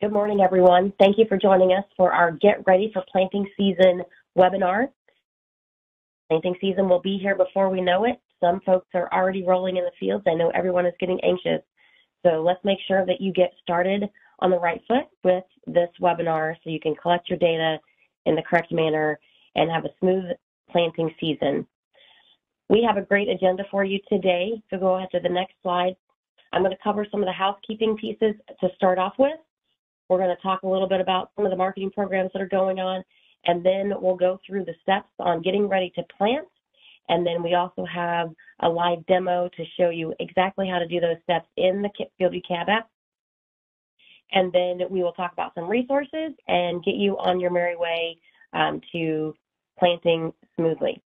Good morning, everyone. Thank you for joining us for our Get Ready for Planting Season webinar. Planting season will be here before we know it. Some folks are already rolling in the fields. I know everyone is getting anxious. So let's make sure that you get started on the right foot with this webinar so you can collect your data in the correct manner and have a smooth planting season. We have a great agenda for you today. So go ahead to the next slide. I'm going to cover some of the housekeeping pieces to start off with. We're going to talk a little bit about some of the marketing programs that are going on, and then we'll go through the steps on getting ready to plant. And then we also have a live demo to show you exactly how to do those steps in the FieldView CAB app. And then we will talk about some resources and get you on your merry way um, to planting smoothly.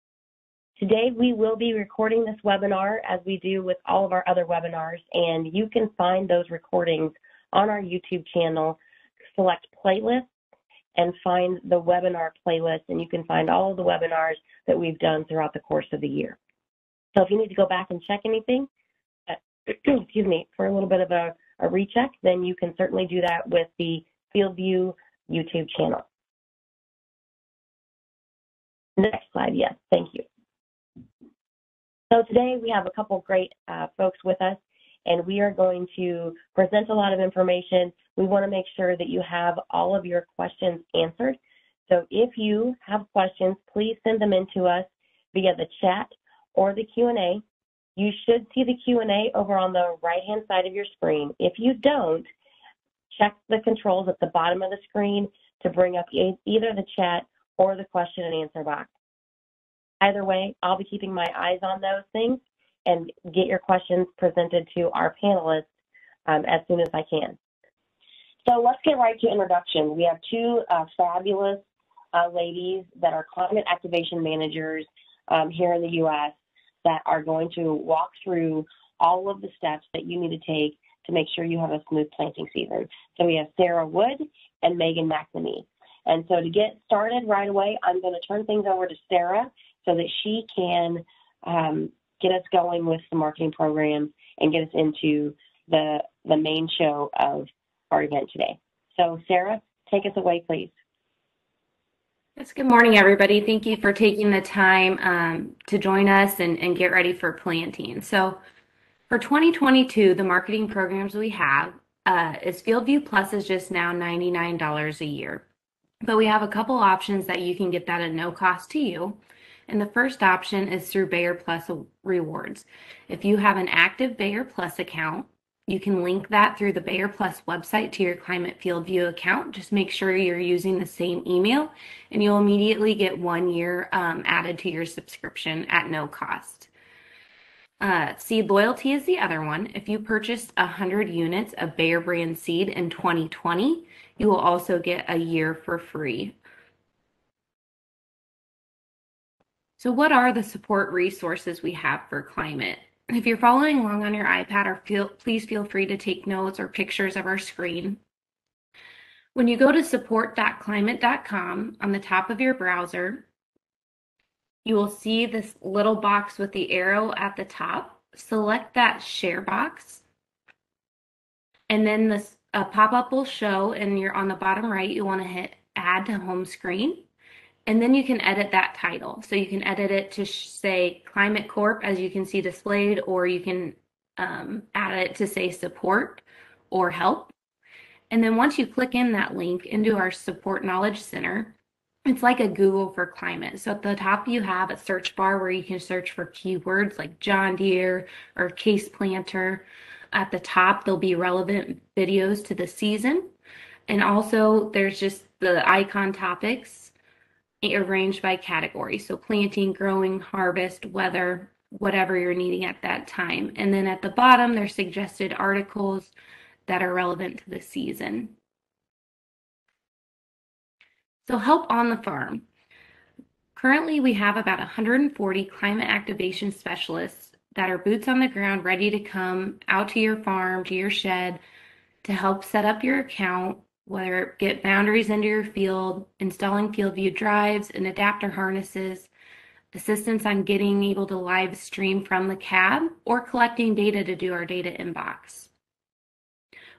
Today, we will be recording this webinar as we do with all of our other webinars, and you can find those recordings on our YouTube channel select playlists and find the webinar playlist, and you can find all of the webinars that we've done throughout the course of the year. So if you need to go back and check anything, uh, excuse me, for a little bit of a, a recheck, then you can certainly do that with the FieldView YouTube channel. Next slide, yes, thank you. So today we have a couple great uh, folks with us and we are going to present a lot of information. We want to make sure that you have all of your questions answered. So if you have questions, please send them in to us via the chat or the Q&A. You should see the Q&A over on the right-hand side of your screen. If you don't, check the controls at the bottom of the screen to bring up either the chat or the question and answer box. Either way, I'll be keeping my eyes on those things and get your questions presented to our panelists um, as soon as I can. So let's get right to introduction. We have two uh, fabulous uh, ladies that are climate activation managers um, here in the U.S. that are going to walk through all of the steps that you need to take to make sure you have a smooth planting season. So we have Sarah Wood and Megan McNamee. And so to get started right away, I'm going to turn things over to Sarah so that she can um, get us going with the marketing program and get us into the the main show of our event today. So Sarah, take us away, please. Yes, good morning, everybody. Thank you for taking the time um, to join us and, and get ready for planting. So for 2022, the marketing programs we have uh, is FieldView Plus is just now $99 a year. But we have a couple options that you can get that at no cost to you. And the first option is through Bayer Plus rewards. If you have an active Bayer Plus account, you can link that through the Bayer Plus website to your Climate Field View account. Just make sure you're using the same email, and you'll immediately get one year um, added to your subscription at no cost. Uh, seed loyalty is the other one. If you purchased 100 units of Bayer brand seed in 2020, you will also get a year for free So what are the support resources we have for climate? If you're following along on your iPad or feel, please feel free to take notes or pictures of our screen. When you go to support.climate.com on the top of your browser, you will see this little box with the arrow at the top. Select that share box. And then this a pop-up will show and you're on the bottom right, you want to hit add to home screen. And then you can edit that title. So you can edit it to say Climate Corp, as you can see displayed, or you can um, add it to say support or help. And then once you click in that link into our Support Knowledge Center, it's like a Google for climate. So at the top, you have a search bar where you can search for keywords like John Deere or case planter. At the top, there'll be relevant videos to the season. And also, there's just the icon topics arranged by category. So planting, growing, harvest, weather, whatever you're needing at that time. And then at the bottom, there's suggested articles that are relevant to the season. So help on the farm. Currently, we have about 140 climate activation specialists that are boots on the ground, ready to come out to your farm, to your shed, to help set up your account, whether get boundaries into your field, installing field view drives and adapter harnesses, assistance on getting able to live stream from the cab, or collecting data to do our data inbox.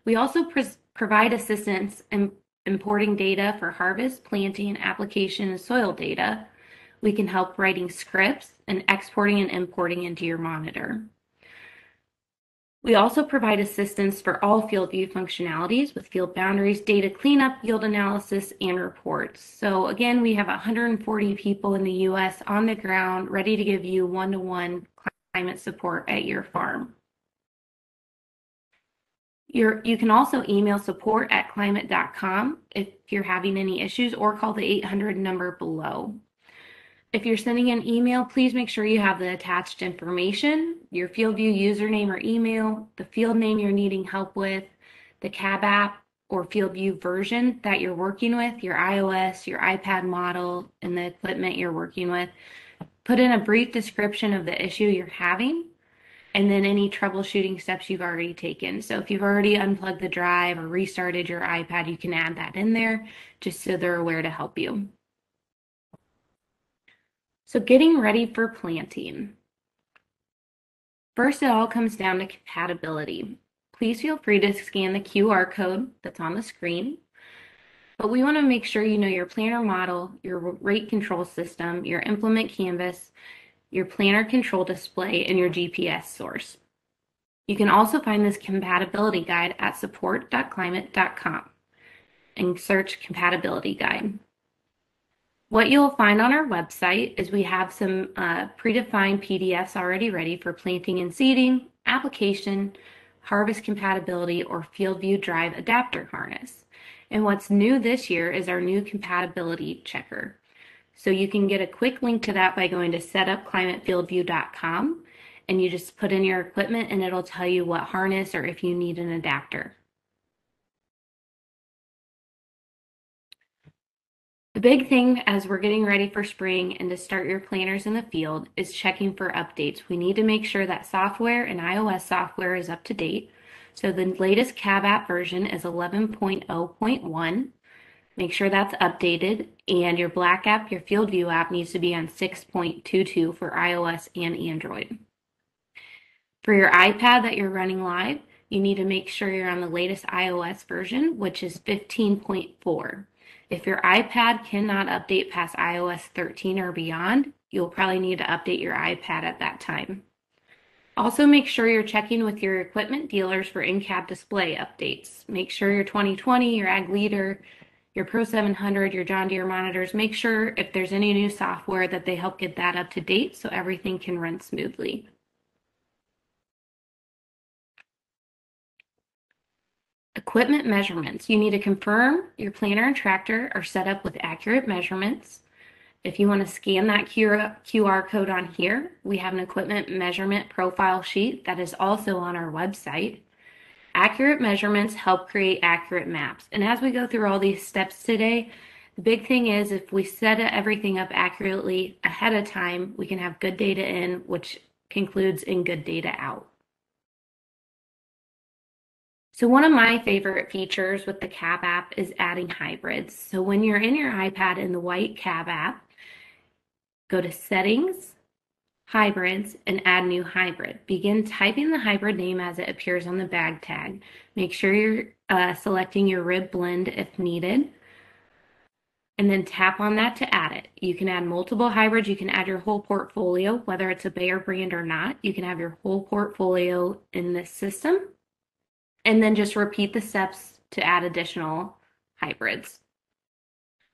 We also provide assistance in importing data for harvest, planting, application, and soil data. We can help writing scripts and exporting and importing into your monitor. We also provide assistance for all field view functionalities with field boundaries, data cleanup, yield analysis, and reports. So again, we have 140 people in the US on the ground ready to give you one-to-one climate support at your farm. You're, you can also email support at climate.com if you're having any issues or call the 800 number below. If you're sending an email, please make sure you have the attached information, your FieldView username or email, the field name you're needing help with, the CAB app or FieldView version that you're working with, your iOS, your iPad model, and the equipment you're working with. Put in a brief description of the issue you're having and then any troubleshooting steps you've already taken. So if you've already unplugged the drive or restarted your iPad, you can add that in there just so they're aware to help you. So getting ready for planting. First, it all comes down to compatibility. Please feel free to scan the QR code that's on the screen. But we want to make sure you know your planter model, your rate control system, your implement CAN bus, your planter control display, and your GPS source. You can also find this compatibility guide at support.climate.com and search compatibility guide. What you'll find on our website is we have some uh, predefined PDFs already ready for planting and seeding, application, harvest compatibility, or FieldView Drive adapter harness. And what's new this year is our new compatibility checker. So you can get a quick link to that by going to setupclimatefieldview.com and you just put in your equipment and it'll tell you what harness or if you need an adapter. The big thing as we're getting ready for spring and to start your planters in the field is checking for updates. We need to make sure that software and iOS software is up to date. So the latest CAB app version is 11.0.1. Make sure that's updated. And your Black app, your FieldView app, needs to be on 6.22 for iOS and Android. For your iPad that you're running live, you need to make sure you're on the latest iOS version, which is 15.4. If your iPad cannot update past iOS 13 or beyond, you'll probably need to update your iPad at that time. Also, make sure you're checking with your equipment dealers for in-cab display updates. Make sure your 2020, your Ag Leader, your Pro 700, your John Deere monitors, make sure if there's any new software that they help get that up to date so everything can run smoothly. Equipment measurements. You need to confirm your planter and tractor are set up with accurate measurements. If you want to scan that QR code on here, we have an equipment measurement profile sheet that is also on our website. Accurate measurements help create accurate maps. And as we go through all these steps today, the big thing is if we set everything up accurately ahead of time, we can have good data in, which concludes in good data out. So one of my favorite features with the CAB app is adding hybrids. So when you're in your iPad in the white CAB app, go to settings, hybrids, and add new hybrid. Begin typing the hybrid name as it appears on the bag tag. Make sure you're uh, selecting your rib blend if needed. And then tap on that to add it. You can add multiple hybrids. You can add your whole portfolio, whether it's a Bayer brand or not. You can have your whole portfolio in this system and then just repeat the steps to add additional hybrids.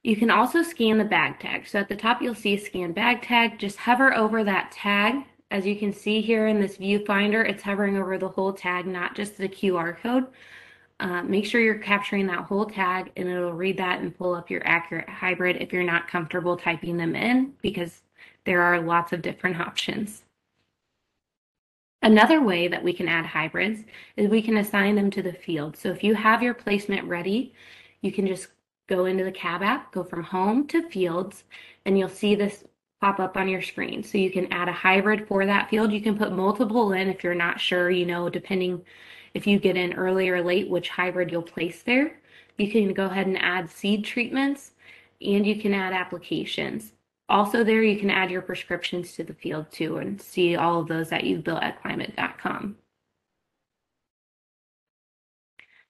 You can also scan the bag tag. So at the top, you'll see scan bag tag. Just hover over that tag. As you can see here in this viewfinder, it's hovering over the whole tag, not just the QR code. Uh, make sure you're capturing that whole tag and it'll read that and pull up your accurate hybrid if you're not comfortable typing them in because there are lots of different options. Another way that we can add hybrids is we can assign them to the field. So if you have your placement ready, you can just go into the CAB app, go from home to fields, and you'll see this pop up on your screen. So you can add a hybrid for that field. You can put multiple in if you're not sure, you know, depending if you get in early or late, which hybrid you'll place there. You can go ahead and add seed treatments and you can add applications. Also there you can add your prescriptions to the field too and see all of those that you've built at climate.com.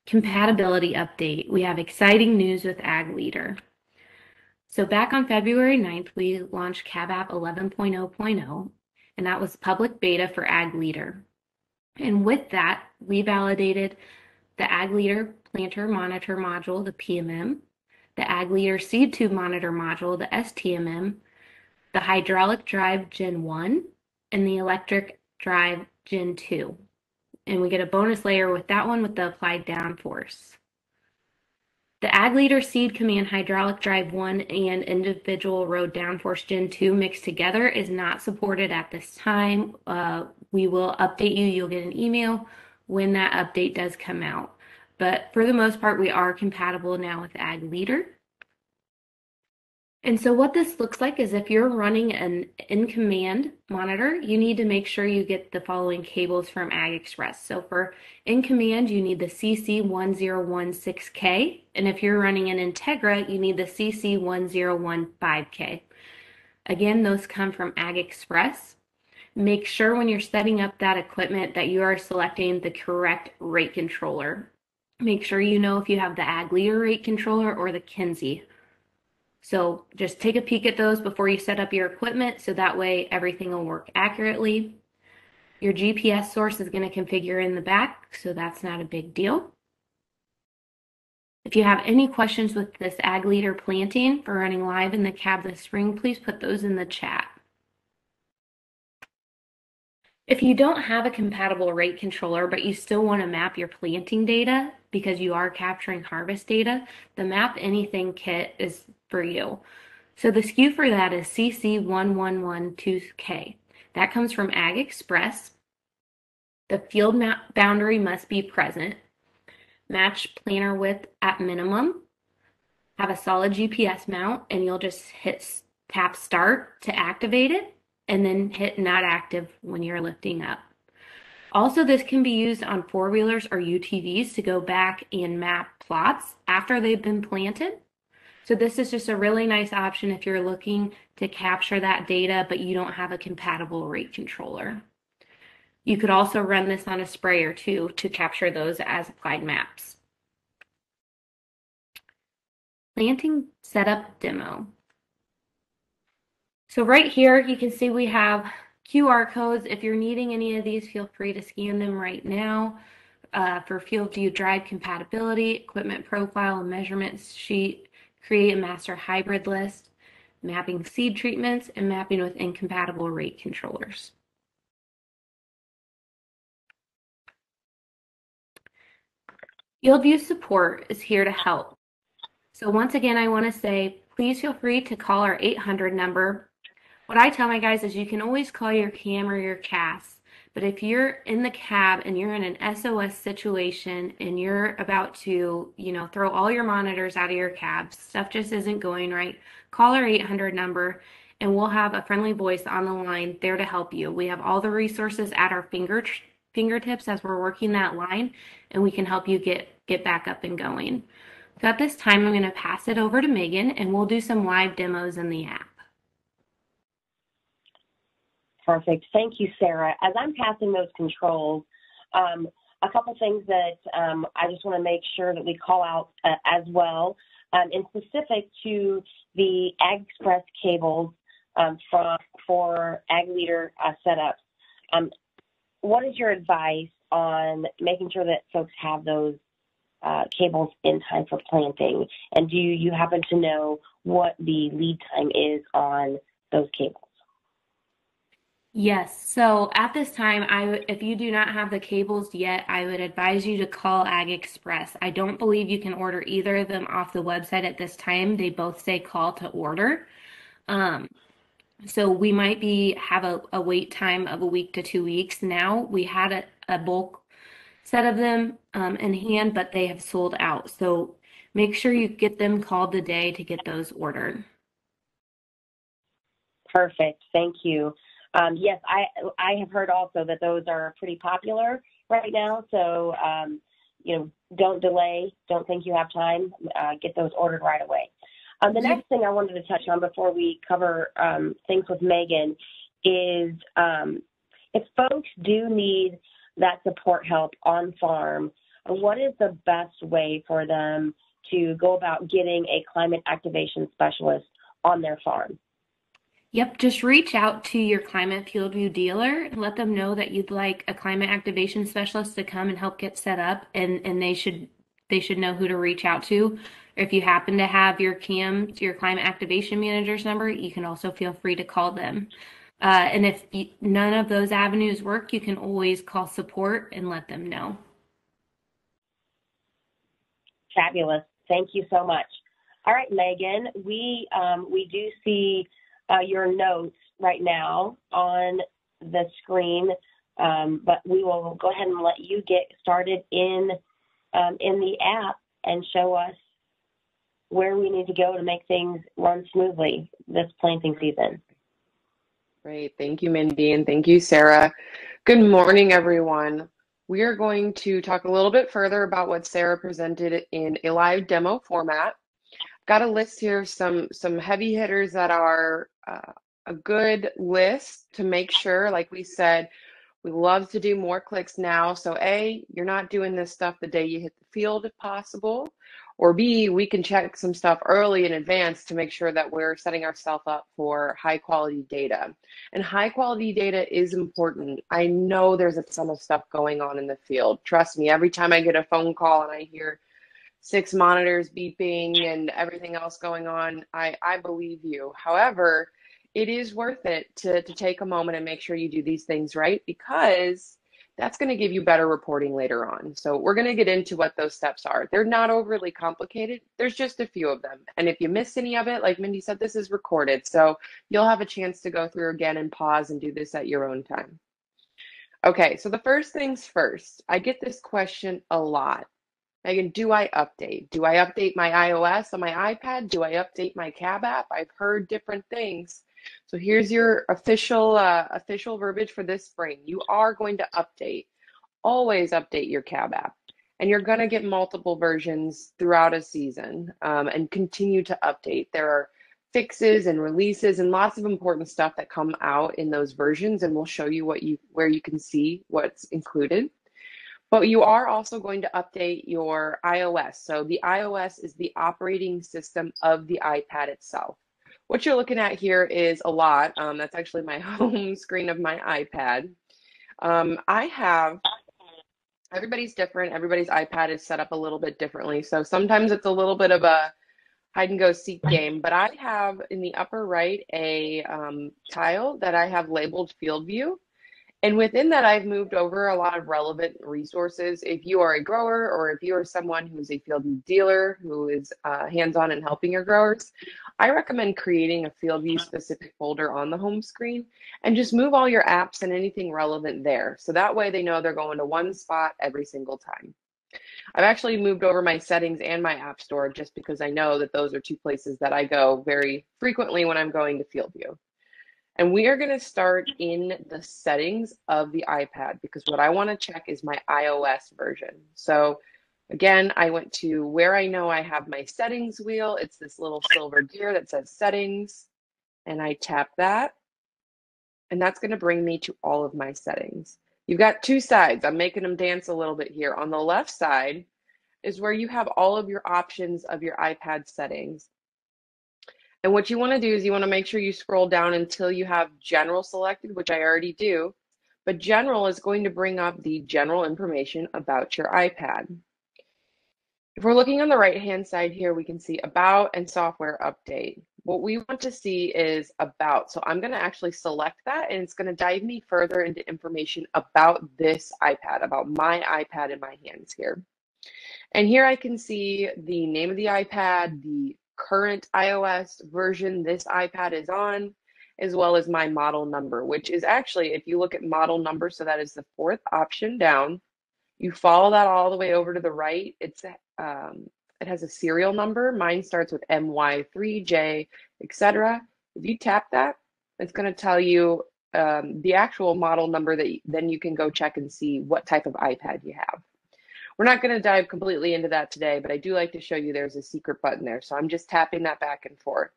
compatibility update. We have exciting news with Ag Leader. So back on February 9th, we launched CAB App 11.0.0, and that was public beta for Ag Leader. And with that, we validated the Ag Leader Planter Monitor Module, the PMM, the Ag Leader Seed Tube Monitor Module, the STMM, the Hydraulic Drive Gen 1, and the Electric Drive Gen 2. And we get a bonus layer with that one with the applied downforce. The Ag Leader Seed Command Hydraulic Drive 1 and Individual Row Downforce Gen 2 mixed together is not supported at this time. Uh, we will update you. You'll get an email when that update does come out. But for the most part, we are compatible now with Ag Leader. And so what this looks like is if you're running an in-command monitor, you need to make sure you get the following cables from Ag Express. So for in-command, you need the CC1016K. And if you're running an Integra, you need the CC1015K. Again, those come from Ag Express. Make sure when you're setting up that equipment that you are selecting the correct rate controller. Make sure you know if you have the Ag Leader rate controller or the Kinze so just take a peek at those before you set up your equipment so that way everything will work accurately. Your GPS source is going to configure in the back, so that's not a big deal. If you have any questions with this Ag Leader planting for running live in the cab this spring, please put those in the chat. If you don't have a compatible rate controller, but you still want to map your planting data because you are capturing harvest data, the Map Anything kit is for you. So the SKU for that is CC1112K. That comes from Ag Express. The field map boundary must be present. Match planter width at minimum. Have a solid GPS mount, and you'll just hit tap start to activate it and then hit not active when you're lifting up. Also, this can be used on four wheelers or UTVs to go back and map plots after they've been planted. So this is just a really nice option if you're looking to capture that data, but you don't have a compatible rate controller. You could also run this on a sprayer too to capture those as applied maps. Planting setup demo. So right here, you can see we have QR codes. If you're needing any of these, feel free to scan them right now. Uh, for field view drive compatibility, equipment profile, measurement sheet, create a master hybrid list, mapping seed treatments, and mapping with incompatible rate controllers. FieldView support is here to help. So once again, I want to say, please feel free to call our 800 number what I tell my guys is you can always call your cam or your CAS, but if you're in the cab and you're in an SOS situation and you're about to, you know, throw all your monitors out of your cab, stuff just isn't going right, call our 800 number and we'll have a friendly voice on the line there to help you. We have all the resources at our finger fingertips as we're working that line and we can help you get get back up and going. So at this time I'm going to pass it over to Megan and we'll do some live demos in the app. Perfect. Thank you, Sarah. As I'm passing those controls, um, a couple things that um, I just want to make sure that we call out uh, as well, um, in specific to the Ag Express cables um, for, for Ag Leader uh, setups. Um, what is your advice on making sure that folks have those uh, cables in time for planting? And do you happen to know what the lead time is on those cables? Yes. So at this time, I if you do not have the cables yet, I would advise you to call Ag Express. I don't believe you can order either of them off the website at this time. They both say call to order. Um, so we might be have a, a wait time of a week to two weeks. Now we had a, a bulk set of them um, in hand, but they have sold out. So make sure you get them called today to get those ordered. Perfect. Thank you. Um, yes, I I have heard also that those are pretty popular right now. So um, you know, don't delay. Don't think you have time. Uh, get those ordered right away. Um, the next thing I wanted to touch on before we cover um, things with Megan is um, if folks do need that support help on farm, what is the best way for them to go about getting a climate activation specialist on their farm? Yep, just reach out to your Climate FieldView dealer and let them know that you'd like a climate activation specialist to come and help get set up and and they should they should know who to reach out to. If you happen to have your CAM, your climate activation manager's number, you can also feel free to call them. Uh, and if you, none of those avenues work, you can always call support and let them know. Fabulous. Thank you so much. All right, Megan, we um, we do see uh, your notes right now on the screen, um, but we will go ahead and let you get started in um, in the app and show us where we need to go to make things run smoothly this planting season. Great. Thank you, Mindy, and thank you, Sarah. Good morning, everyone. We are going to talk a little bit further about what Sarah presented in a live demo format. Got a list here some, some heavy hitters that are uh, a good list to make sure, like we said, we love to do more clicks now. So A, you're not doing this stuff the day you hit the field if possible. Or B, we can check some stuff early in advance to make sure that we're setting ourselves up for high quality data. And high quality data is important. I know there's a ton of stuff going on in the field. Trust me, every time I get a phone call and I hear six monitors beeping and everything else going on, I, I believe you. However, it is worth it to, to take a moment and make sure you do these things right because that's going to give you better reporting later on. So we're going to get into what those steps are. They're not overly complicated. There's just a few of them. And if you miss any of it, like Mindy said, this is recorded. So you'll have a chance to go through again and pause and do this at your own time. Okay, so the first things first, I get this question a lot. Megan, do I update? Do I update my iOS on my iPad? Do I update my cab app? I've heard different things. So here's your official uh, official verbiage for this spring. You are going to update. Always update your cab app. And you're going to get multiple versions throughout a season um, and continue to update. There are fixes and releases and lots of important stuff that come out in those versions and we'll show you what you where you can see what's included. But you are also going to update your iOS. So the iOS is the operating system of the iPad itself. What you're looking at here is a lot. Um, that's actually my home screen of my iPad. Um, I have, everybody's different. Everybody's iPad is set up a little bit differently. So sometimes it's a little bit of a hide and go seek game, but I have in the upper right a um, tile that I have labeled field view. And within that, I've moved over a lot of relevant resources. If you are a grower or if you are someone who is a field dealer who is uh, hands on in helping your growers, I recommend creating a field view specific folder on the home screen and just move all your apps and anything relevant there. So that way they know they're going to one spot every single time. I've actually moved over my settings and my app store just because I know that those are two places that I go very frequently when I'm going to field view. And we are going to start in the settings of the iPad because what I want to check is my iOS version. So again, I went to where I know I have my settings wheel. It's this little silver gear that says settings. And I tap that. And that's going to bring me to all of my settings. You've got two sides. I'm making them dance a little bit here. On the left side is where you have all of your options of your iPad settings. And what you want to do is you want to make sure you scroll down until you have general selected, which I already do. But general is going to bring up the general information about your iPad. If we're looking on the right hand side here, we can see about and software update. What we want to see is about. So I'm going to actually select that and it's going to dive me further into information about this iPad, about my iPad in my hands here. And here I can see the name of the iPad, the current iOS version this iPad is on, as well as my model number, which is actually, if you look at model number, so that is the fourth option down, you follow that all the way over to the right. It's um, it has a serial number. Mine starts with MY3J, etc. If you tap that, it's going to tell you um, the actual model number that then you can go check and see what type of iPad you have. We're not going to dive completely into that today, but I do like to show you there's a secret button there. So I'm just tapping that back and forth.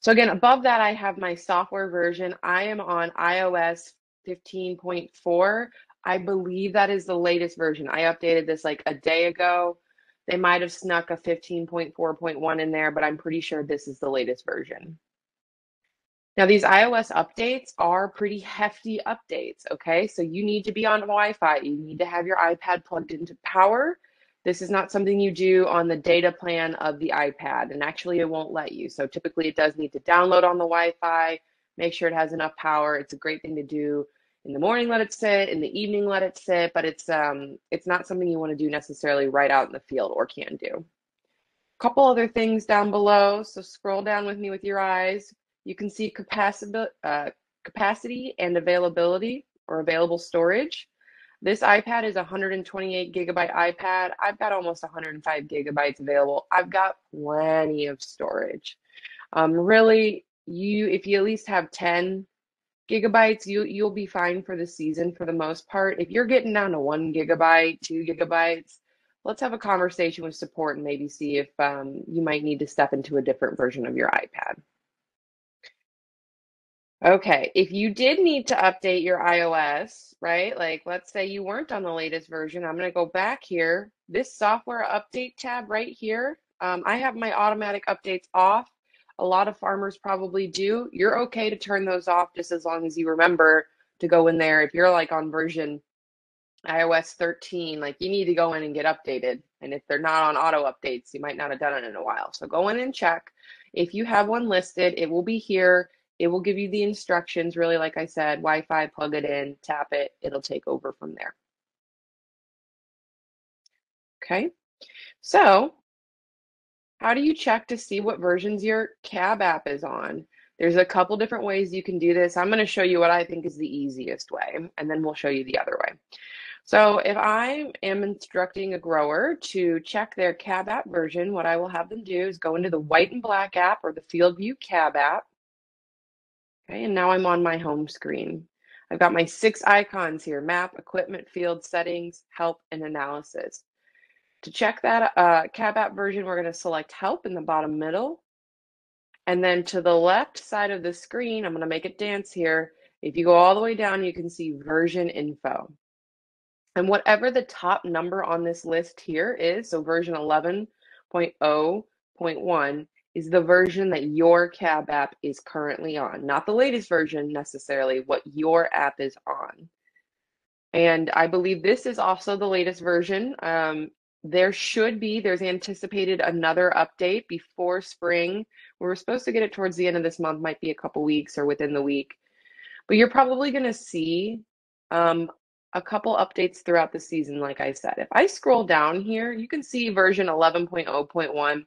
So again, above that, I have my software version. I am on iOS 15.4. I believe that is the latest version. I updated this like a day ago. They might have snuck a 15.4.1 in there, but I'm pretty sure this is the latest version. Now, these iOS updates are pretty hefty updates, okay? So you need to be on Wi Fi, you need to have your iPad plugged into power. This is not something you do on the data plan of the iPad, and actually, it won't let you. So typically, it does need to download on the Wi Fi, make sure it has enough power. It's a great thing to do in the morning let it sit in the evening let it sit but it's um it's not something you want to do necessarily right out in the field or can do a couple other things down below so scroll down with me with your eyes you can see capacity uh, capacity and availability or available storage this ipad is a 128 gigabyte ipad i've got almost 105 gigabytes available i've got plenty of storage um, really you if you at least have 10 gigabytes, you you'll be fine for the season for the most part. If you're getting down to one gigabyte, two gigabytes, let's have a conversation with support and maybe see if um, you might need to step into a different version of your iPad. Okay, if you did need to update your iOS, right? Like let's say you weren't on the latest version, I'm going to go back here. This software update tab right here, um, I have my automatic updates off a lot of farmers probably do. You're okay to turn those off just as long as you remember to go in there. If you're like on version iOS 13, like you need to go in and get updated. And if they're not on auto updates, you might not have done it in a while. So go in and check. If you have one listed, it will be here. It will give you the instructions, really, like I said, Wi Fi, plug it in, tap it, it'll take over from there. Okay, so how do you check to see what versions your cab app is on? There's a couple different ways you can do this. I'm going to show you what I think is the easiest way, and then we'll show you the other way. So if I am instructing a grower to check their cab app version, what I will have them do is go into the white and black app or the FieldView cab app. Okay, and now I'm on my home screen. I've got my six icons here, map, equipment, field, settings, help, and analysis. To check that uh, cab app version, we're going to select help in the bottom middle. And then to the left side of the screen, I'm going to make it dance here. If you go all the way down, you can see version info. And whatever the top number on this list here is, so version 11.0.1 is the version that your cab app is currently on, not the latest version necessarily, what your app is on. And I believe this is also the latest version. Um, there should be, there's anticipated another update before spring. We are supposed to get it towards the end of this month, might be a couple weeks or within the week. But you're probably going to see um, a couple updates throughout the season, like I said. If I scroll down here, you can see version 11.0.1.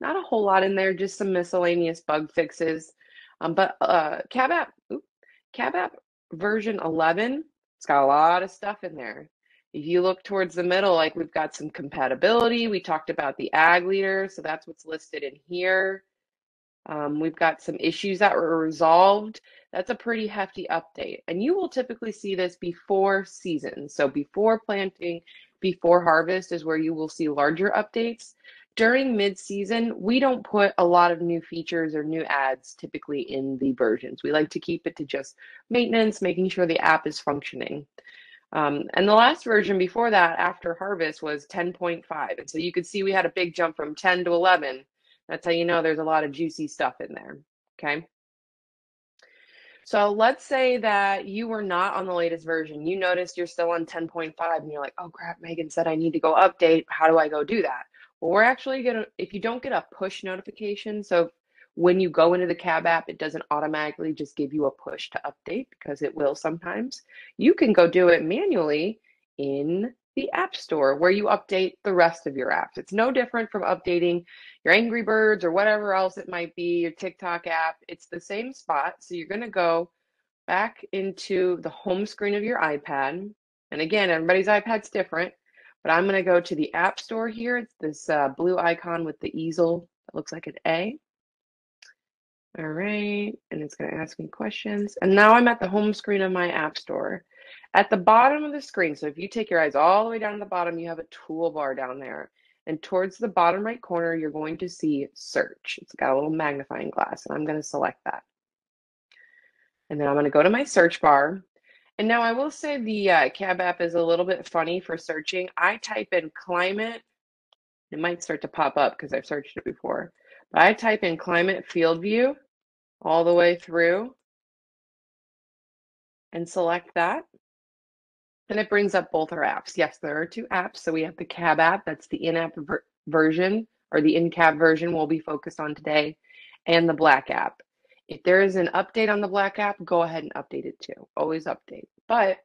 Not a whole lot in there, just some miscellaneous bug fixes. Um, but uh, Cab App, oops, Cab App version 11, it's got a lot of stuff in there. If you look towards the middle, like we've got some compatibility. We talked about the ag leader, so that's what's listed in here. Um, we've got some issues that were resolved. That's a pretty hefty update. And you will typically see this before season. So before planting, before harvest is where you will see larger updates. During mid-season, we don't put a lot of new features or new ads typically in the versions. We like to keep it to just maintenance, making sure the app is functioning. Um, and the last version before that, after harvest, was 10.5. And so you could see we had a big jump from 10 to 11. That's how you know there's a lot of juicy stuff in there. Okay. So let's say that you were not on the latest version. You noticed you're still on 10.5 and you're like, oh crap, Megan said I need to go update. How do I go do that? Well, we're actually going to, if you don't get a push notification, so when you go into the cab app, it doesn't automatically just give you a push to update because it will sometimes. You can go do it manually in the App Store where you update the rest of your apps. It's no different from updating your Angry Birds or whatever else it might be, your TikTok app. It's the same spot. So you're going to go back into the home screen of your iPad. And again, everybody's iPad's different, but I'm going to go to the App Store here. It's this uh, blue icon with the easel that looks like an A. All right, and it's going to ask me questions. And now I'm at the home screen of my app store. At the bottom of the screen, so if you take your eyes all the way down to the bottom, you have a toolbar down there. And towards the bottom right corner, you're going to see search. It's got a little magnifying glass, and I'm going to select that. And then I'm going to go to my search bar. And now I will say the uh, cab app is a little bit funny for searching. I type in climate, it might start to pop up because I've searched it before. But I type in climate field view all the way through and select that. And it brings up both our apps. Yes, there are two apps. So we have the cab app, that's the in-app ver version or the in-cab version we'll be focused on today, and the black app. If there is an update on the Black app, go ahead and update it too. Always update. But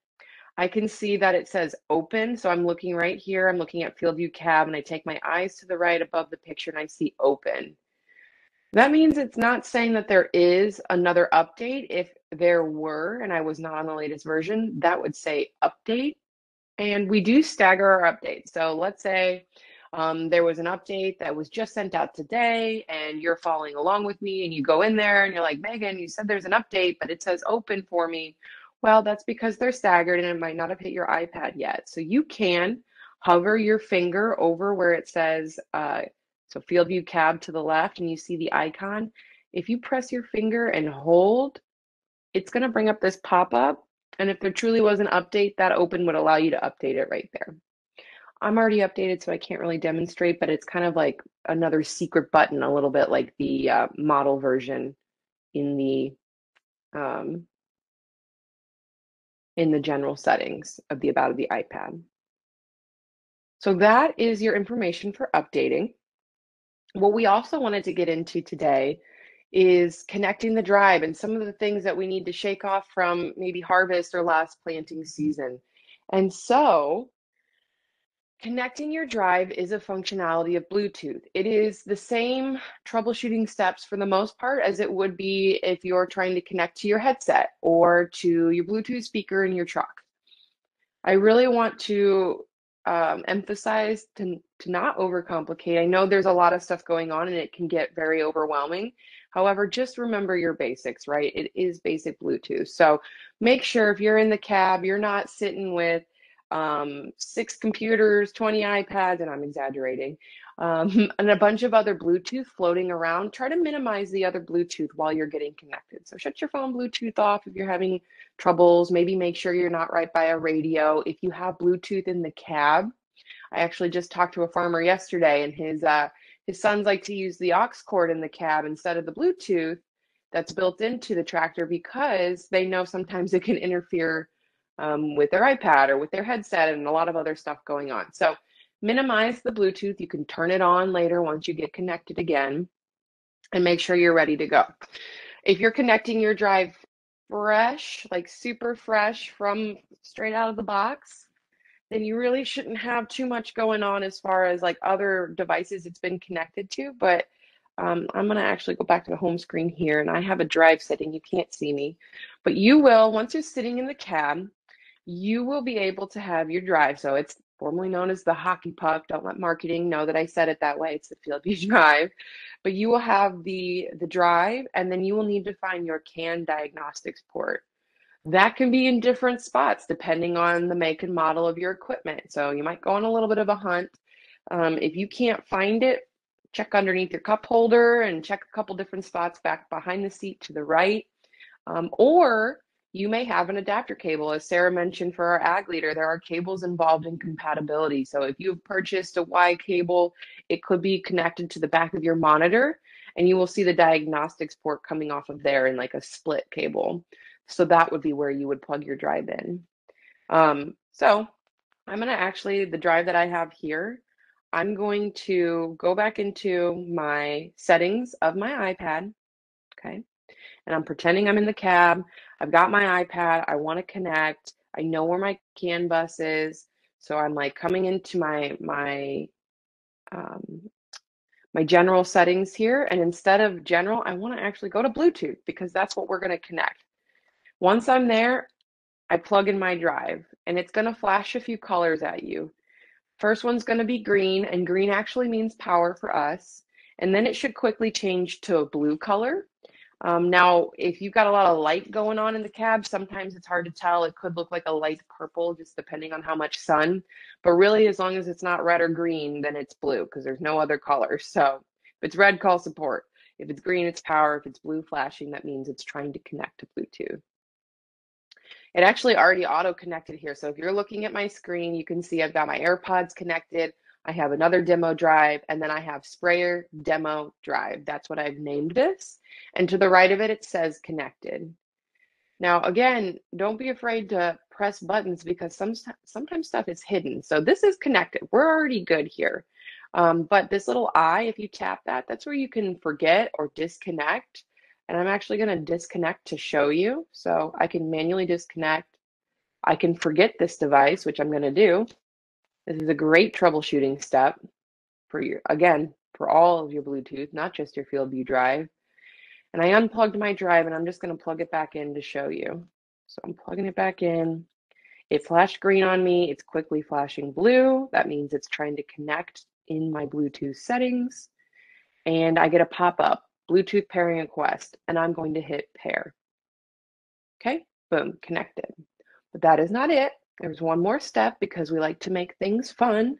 I can see that it says open. So I'm looking right here. I'm looking at field view cab and I take my eyes to the right above the picture and I see open. That means it's not saying that there is another update. If there were, and I was not on the latest version, that would say update. And we do stagger our updates. So let's say um, there was an update that was just sent out today and you're following along with me and you go in there and you're like megan you said there's an update but it says open for me. Well that's because they're staggered and it might not have hit your ipad yet. So you can hover your finger over where it says uh, so field view cab to the left and you see the icon. If you press your finger and hold it's going to bring up this pop-up and if there truly was an update that open would allow you to update it right there I'm already updated, so I can't really demonstrate, but it's kind of like another secret button, a little bit like the uh, model version in the um, in the general settings of the about of the iPad. So that is your information for updating. What we also wanted to get into today is connecting the drive and some of the things that we need to shake off from maybe harvest or last planting season. And so Connecting your drive is a functionality of Bluetooth. It is the same troubleshooting steps for the most part as it would be if you're trying to connect to your headset or to your Bluetooth speaker in your truck. I really want to um, emphasize to, to not overcomplicate. I know there's a lot of stuff going on and it can get very overwhelming. However, just remember your basics, right? It is basic Bluetooth. So make sure if you're in the cab, you're not sitting with um, six computers, 20 iPads, and I'm exaggerating, um, and a bunch of other Bluetooth floating around. Try to minimize the other Bluetooth while you're getting connected. So shut your phone Bluetooth off if you're having troubles. Maybe make sure you're not right by a radio. If you have Bluetooth in the cab, I actually just talked to a farmer yesterday, and his uh, his sons like to use the aux cord in the cab instead of the Bluetooth that's built into the tractor because they know sometimes it can interfere um, with their iPad or with their headset and a lot of other stuff going on. So minimize the Bluetooth. You can turn it on later once you get connected again and make sure you're ready to go. If you're connecting your drive fresh, like super fresh from straight out of the box, then you really shouldn't have too much going on as far as like other devices it's been connected to. But um, I'm going to actually go back to the home screen here and I have a drive setting. You can't see me, but you will, once you're sitting in the cab, you will be able to have your drive. So it's formerly known as the hockey puck. Don't let marketing know that I said it that way. It's the Fieldview Drive. But you will have the, the drive, and then you will need to find your CAN diagnostics port. That can be in different spots depending on the make and model of your equipment. So you might go on a little bit of a hunt. Um, if you can't find it, check underneath your cup holder and check a couple different spots back behind the seat to the right. Um, or you may have an adapter cable. As Sarah mentioned for our ag leader, there are cables involved in compatibility. So if you've purchased a Y cable, it could be connected to the back of your monitor and you will see the diagnostics port coming off of there in like a split cable. So that would be where you would plug your drive in. Um, so I'm to actually, the drive that I have here, I'm going to go back into my settings of my iPad. Okay and I'm pretending I'm in the cab. I've got my iPad. I want to connect. I know where my CAN bus is. So I'm like coming into my my um, my general settings here. And instead of general, I want to actually go to Bluetooth because that's what we're going to connect. Once I'm there, I plug in my drive and it's going to flash a few colors at you. First one's going to be green, and green actually means power for us. And then it should quickly change to a blue color. Um, now, if you've got a lot of light going on in the cab, sometimes it's hard to tell. It could look like a light purple, just depending on how much sun. But really, as long as it's not red or green, then it's blue because there's no other color. So if it's red, call support. If it's green, it's power. If it's blue flashing, that means it's trying to connect to Bluetooth. It actually already auto connected here. So if you're looking at my screen, you can see I've got my AirPods connected. I have another demo drive, and then I have sprayer demo drive. That's what I've named this. And to the right of it, it says connected. Now, again, don't be afraid to press buttons because some, sometimes stuff is hidden. So this is connected. We're already good here. Um, but this little eye, if you tap that, that's where you can forget or disconnect. And I'm actually going to disconnect to show you. So I can manually disconnect. I can forget this device, which I'm going to do. This is a great troubleshooting step for your, again, for all of your Bluetooth, not just your FieldView drive. And I unplugged my drive and I'm just going to plug it back in to show you. So I'm plugging it back in. It flashed green on me. It's quickly flashing blue. That means it's trying to connect in my Bluetooth settings. And I get a pop-up, Bluetooth pairing request, and I'm going to hit pair. Okay, boom, connected. But that is not it. There's one more step because we like to make things fun.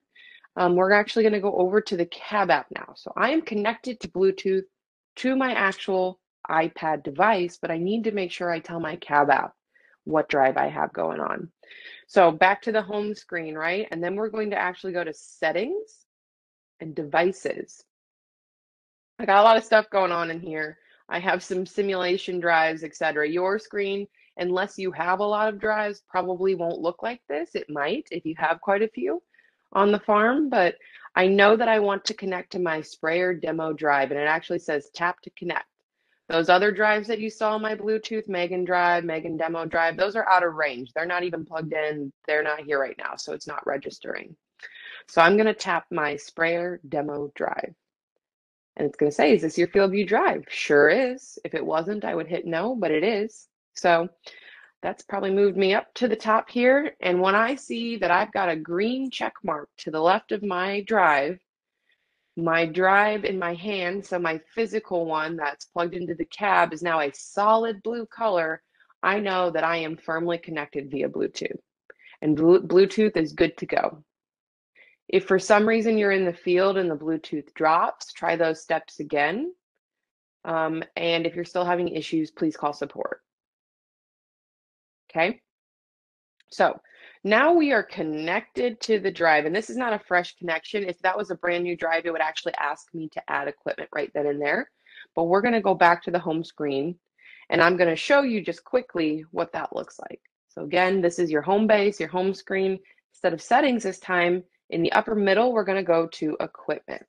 Um, we're actually going to go over to the cab app now. So I am connected to Bluetooth to my actual iPad device, but I need to make sure I tell my cab app what drive I have going on. So back to the home screen, right? And then we're going to actually go to settings and devices. I got a lot of stuff going on in here. I have some simulation drives, etc. Your screen, unless you have a lot of drives, probably won't look like this. It might if you have quite a few on the farm, but I know that I want to connect to my sprayer demo drive and it actually says tap to connect. Those other drives that you saw my Bluetooth, Megan Drive, Megan Demo Drive, those are out of range. They're not even plugged in. They're not here right now, so it's not registering. So I'm going to tap my sprayer demo drive. And it's going to say, is this your FieldView drive? Sure is. If it wasn't, I would hit no, but it is. So that's probably moved me up to the top here. And when I see that I've got a green check mark to the left of my drive, my drive in my hand, so my physical one that's plugged into the cab is now a solid blue color. I know that I am firmly connected via Bluetooth. And Bluetooth is good to go. If for some reason you're in the field and the Bluetooth drops, try those steps again. Um, and if you're still having issues, please call support. Okay. So now we are connected to the drive, and this is not a fresh connection. If that was a brand new drive, it would actually ask me to add equipment right then and there. But we're going to go back to the home screen, and I'm going to show you just quickly what that looks like. So again, this is your home base, your home screen. Instead of settings this time, in the upper middle, we're going to go to equipment.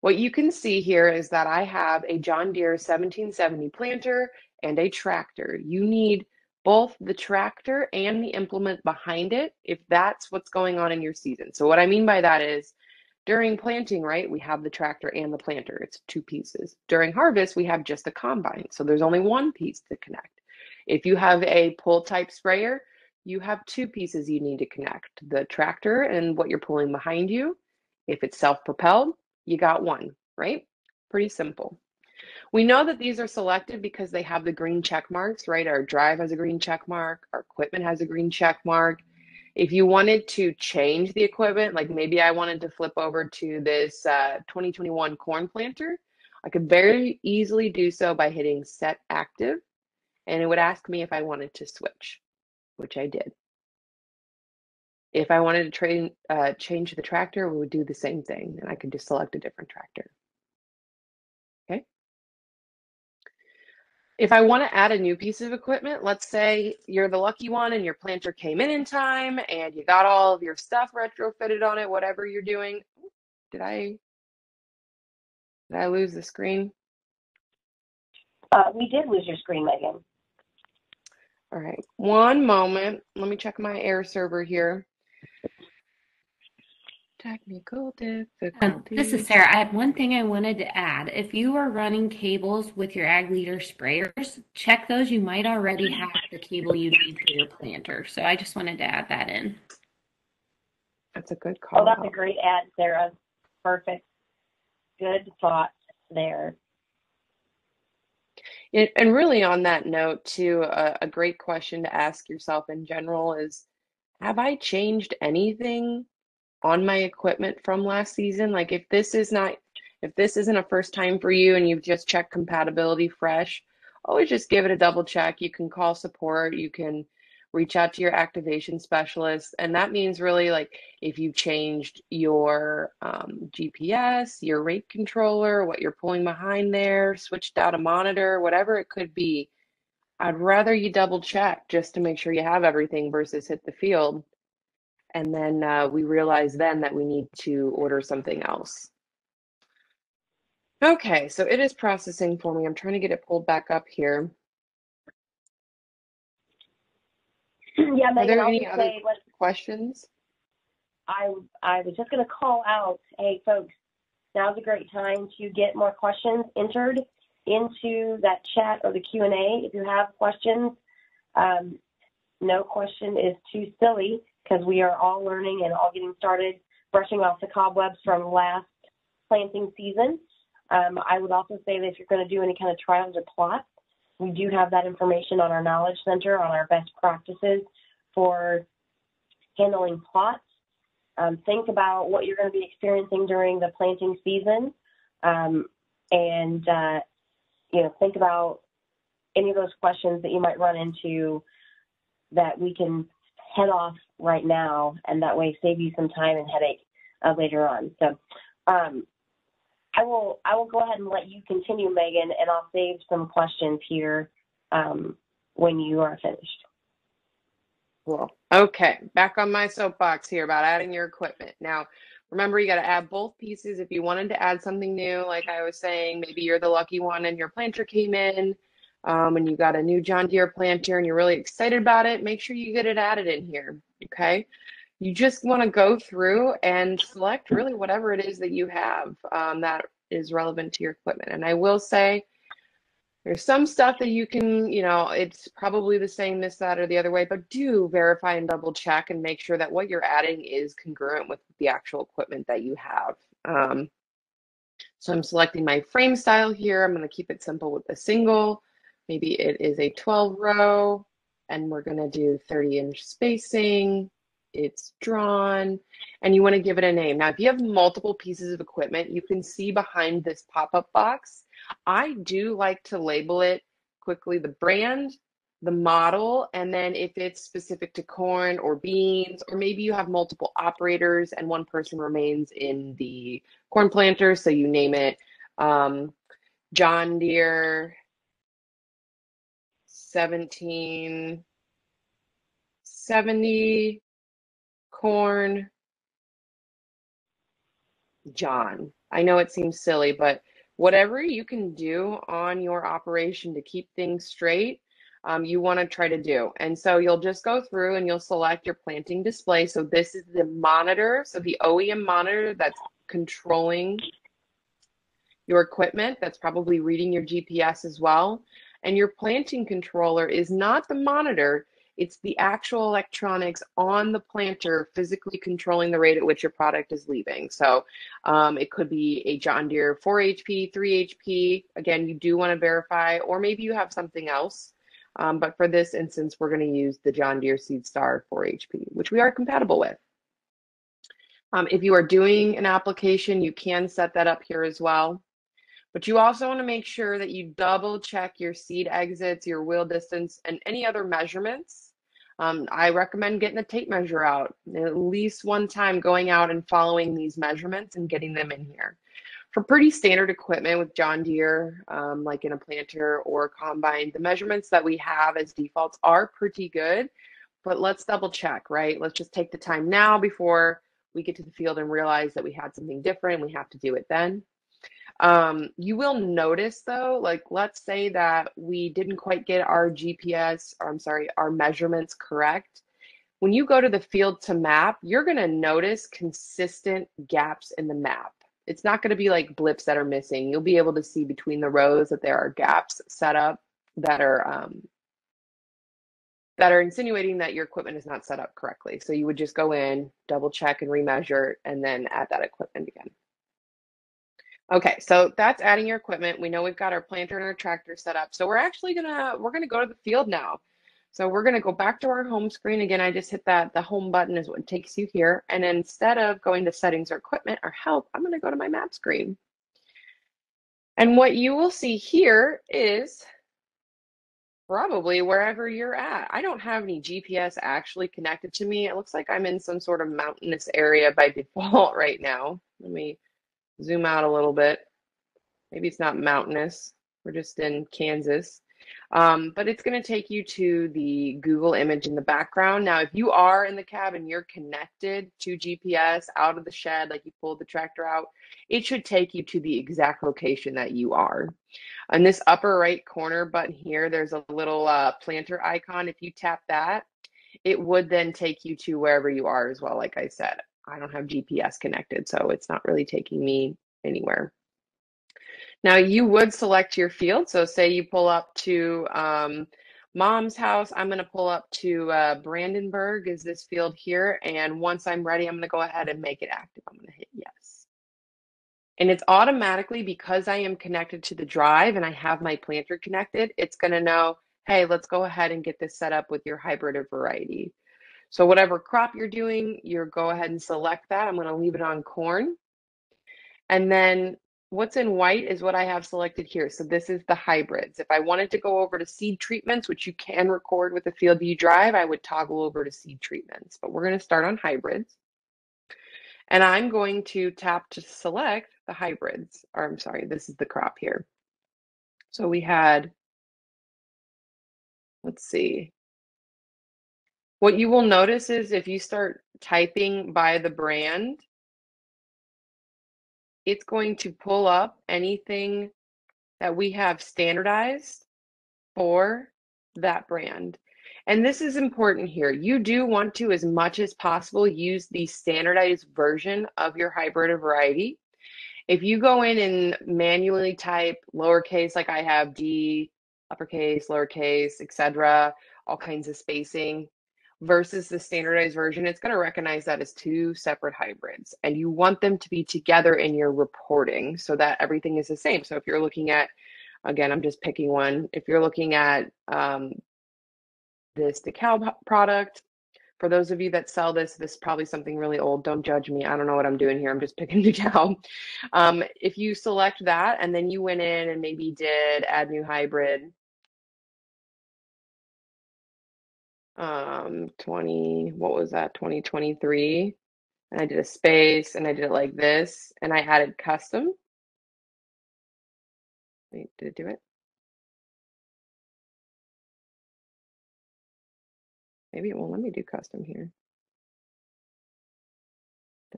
What you can see here is that I have a John Deere 1770 planter and a tractor. You need both the tractor and the implement behind it if that's what's going on in your season. So, what I mean by that is during planting, right, we have the tractor and the planter, it's two pieces. During harvest, we have just a combine, so there's only one piece to connect. If you have a pull type sprayer, you have two pieces you need to connect the tractor and what you're pulling behind you. If it's self propelled, you got one, right? Pretty simple. We know that these are selected because they have the green check marks, right? Our drive has a green check mark, our equipment has a green check mark. If you wanted to change the equipment, like maybe I wanted to flip over to this uh, 2021 corn planter, I could very easily do so by hitting set active and it would ask me if I wanted to switch, which I did. If I wanted to train, uh, change the tractor, we would do the same thing and I could just select a different tractor. If I want to add a new piece of equipment, let's say you're the lucky one and your planter came in in time and you got all of your stuff retrofitted on it, whatever you're doing. Did I did I lose the screen? Uh, we did lose your screen, Megan. All right, one moment. Let me check my AirServer here. Technical difficulties. Um, this is Sarah. I had one thing I wanted to add. If you are running cables with your Ag Leader sprayers, check those. You might already have the cable you need for your planter. So I just wanted to add that in. That's a good call. Oh, that's a great add, Sarah. Perfect. Good thought there. It, and really, on that note, too, a, a great question to ask yourself in general is Have I changed anything on my equipment from last season. Like if this is not if this isn't a first time for you and you've just checked compatibility fresh, always just give it a double check. You can call support, you can reach out to your activation specialist. And that means really like if you've changed your um, GPS, your rate controller, what you're pulling behind there, switched out a monitor, whatever it could be, I'd rather you double check just to make sure you have everything versus hit the field. And then uh, we realize then that we need to order something else. Okay, so it is processing for me. I'm trying to get it pulled back up here. yeah, Are Megan, there I'll any other what questions? I I was just going to call out, hey folks, now's a great time to get more questions entered into that chat or the Q and A. If you have questions, um, no question is too silly because we are all learning and all getting started, brushing off the cobwebs from last planting season. Um, I would also say that if you're going to do any kind of trials or plots, we do have that information on our Knowledge Center on our best practices for handling plots. Um, think about what you're going to be experiencing during the planting season, um, and uh, you know think about any of those questions that you might run into that we can head off right now, and that way save you some time and headache uh, later on. So. Um, I will I will go ahead and let you continue, Megan, and I'll save some questions here um, when you are finished. Cool. Okay, back on my soapbox here about adding your equipment. Now, remember you got to add both pieces. If you wanted to add something new, like I was saying, maybe you're the lucky one and your planter came in um, and you got a new John Deere planter and you're really excited about it, make sure you get it added in here. Okay. You just want to go through and select really whatever it is that you have um, that is relevant to your equipment. And I will say, there's some stuff that you can, you know, it's probably the same this, that, or the other way, but do verify and double check and make sure that what you're adding is congruent with the actual equipment that you have. Um, so I'm selecting my frame style here. I'm going to keep it simple with a single. Maybe it is a 12 row, and we're going to do 30 inch spacing it's drawn, and you want to give it a name. Now, if you have multiple pieces of equipment, you can see behind this pop-up box. I do like to label it quickly the brand, the model, and then if it's specific to corn or beans, or maybe you have multiple operators and one person remains in the corn planter, so you name it um, John Deere 1770 corn John. I know it seems silly, but whatever you can do on your operation to keep things straight, um, you want to try to do. And so you'll just go through and you'll select your planting display. So this is the monitor, so the OEM monitor that's controlling your equipment, that's probably reading your GPS as well. And your planting controller is not the monitor, it's the actual electronics on the planter physically controlling the rate at which your product is leaving. So um, it could be a John Deere 4 HP, 3 HP. Again, you do want to verify, or maybe you have something else. Um, but for this instance, we're going to use the John Deere SeedStar 4 HP, which we are compatible with. Um, if you are doing an application, you can set that up here as well. But you also want to make sure that you double check your seed exits, your wheel distance, and any other measurements um, I recommend getting a tape measure out at least one time, going out and following these measurements and getting them in here. For pretty standard equipment with John Deere, um, like in a planter or combine, the measurements that we have as defaults are pretty good, but let's double check, right? Let's just take the time now before we get to the field and realize that we had something different. We have to do it then. Um, you will notice though, like let's say that we didn't quite get our GPS, or I'm sorry, our measurements correct. When you go to the field to map, you're going to notice consistent gaps in the map. It's not going to be like blips that are missing. You'll be able to see between the rows that there are gaps set up that are um, that are insinuating that your equipment is not set up correctly. So you would just go in, double check and remeasure, and then add that equipment again. Okay, so that's adding your equipment. We know we've got our planter and our tractor set up. So we're actually gonna, we're gonna go to the field now. So we're gonna go back to our home screen. Again, I just hit that, the home button is what takes you here. And instead of going to settings or equipment or help, I'm gonna go to my map screen. And what you will see here is probably wherever you're at. I don't have any GPS actually connected to me. It looks like I'm in some sort of mountainous area by default right now. Let me zoom out a little bit. Maybe it's not mountainous. We're just in Kansas. Um, but it's going to take you to the Google image in the background. Now, if you are in the cab and you're connected to GPS out of the shed, like you pulled the tractor out, it should take you to the exact location that you are. On this upper right corner button here, there's a little uh, planter icon. If you tap that, it would then take you to wherever you are as well. Like I said, I don't have GPS connected, so it's not really taking me anywhere. Now you would select your field. So say you pull up to um, mom's house, I'm going to pull up to uh, Brandenburg is this field here. And once I'm ready, I'm going to go ahead and make it active. I'm going to hit yes. And it's automatically because I am connected to the drive and I have my planter connected, it's going to know, hey, let's go ahead and get this set up with your hybrid or variety. So whatever crop you're doing, you go ahead and select that. I'm going to leave it on corn. And then what's in white is what I have selected here. So this is the hybrids. If I wanted to go over to seed treatments, which you can record with the FieldView Drive, I would toggle over to seed treatments. But we're going to start on hybrids. And I'm going to tap to select the hybrids. Or I'm sorry, this is the crop here. So we had, let's see. What you will notice is if you start typing by the brand, it's going to pull up anything that we have standardized for that brand. And this is important here. You do want to, as much as possible, use the standardized version of your hybrid or variety. If you go in and manually type lowercase, like I have D, uppercase, lowercase, etc., all kinds of spacing, versus the standardized version, it's going to recognize that as two separate hybrids. And you want them to be together in your reporting so that everything is the same. So if you're looking at, again, I'm just picking one, if you're looking at um, this DeKalb product, for those of you that sell this, this is probably something really old. Don't judge me. I don't know what I'm doing here. I'm just picking DeKalb. Um, if you select that and then you went in and maybe did add new hybrid, um 20 what was that? 2023 and I did a space and I did it like this and I added custom. Wait did it do it? Maybe it won't let me do custom here.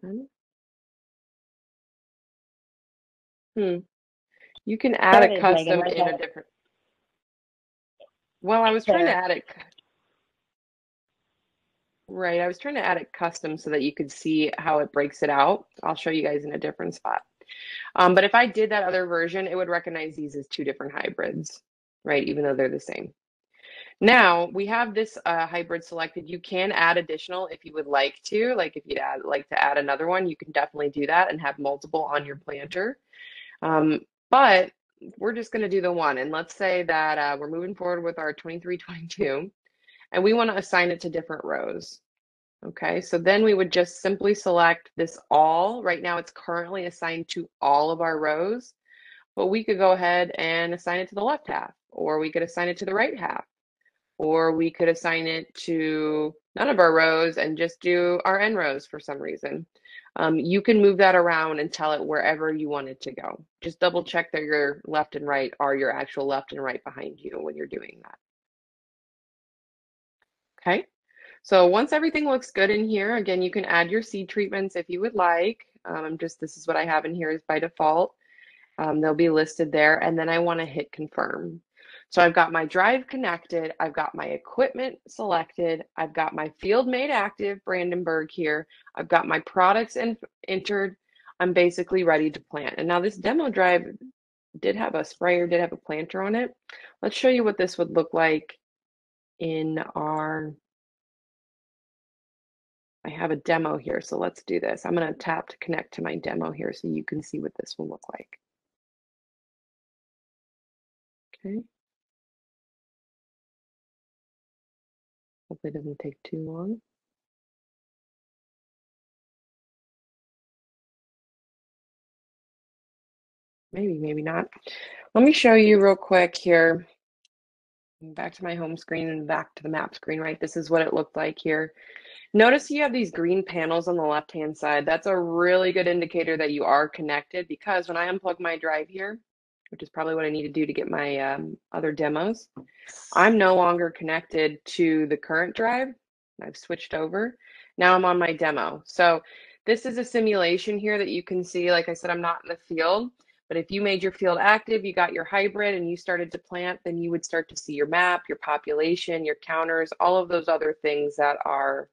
Done. Hmm. You can add a custom in a different well I was trying to add it Right. I was trying to add it custom so that you could see how it breaks it out. I'll show you guys in a different spot. Um, but if I did that other version, it would recognize these as two different hybrids, right? Even though they're the same. Now we have this uh, hybrid selected. You can add additional if you would like to. Like if you'd add, like to add another one, you can definitely do that and have multiple on your planter. Um, but we're just going to do the one. And let's say that uh, we're moving forward with our 2322 and we want to assign it to different rows. Okay, so then we would just simply select this all. Right now it's currently assigned to all of our rows, but we could go ahead and assign it to the left half, or we could assign it to the right half, or we could assign it to none of our rows and just do our n rows for some reason. Um, you can move that around and tell it wherever you want it to go. Just double check that your left and right are your actual left and right behind you when you're doing that. Okay, so once everything looks good in here, again, you can add your seed treatments if you would like. Um, I'm just this is what I have in here is by default. Um, they'll be listed there. And then I want to hit confirm. So I've got my drive connected. I've got my equipment selected. I've got my field made active Brandenburg here. I've got my products in, entered. I'm basically ready to plant. And now this demo drive did have a sprayer, did have a planter on it. Let's show you what this would look like in our, I have a demo here, so let's do this. I'm going to tap to connect to my demo here so you can see what this will look like. Okay. Hopefully it doesn't take too long. Maybe, maybe not. Let me show you real quick here back to my home screen and back to the map screen, right? This is what it looked like here. Notice you have these green panels on the left-hand side. That's a really good indicator that you are connected because when I unplug my drive here, which is probably what I need to do to get my um, other demos, I'm no longer connected to the current drive. I've switched over. Now I'm on my demo. So this is a simulation here that you can see. Like I said, I'm not in the field, but if you made your field active, you got your hybrid and you started to plant, then you would start to see your map, your population, your counters, all of those other things that are